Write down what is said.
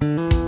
Bye.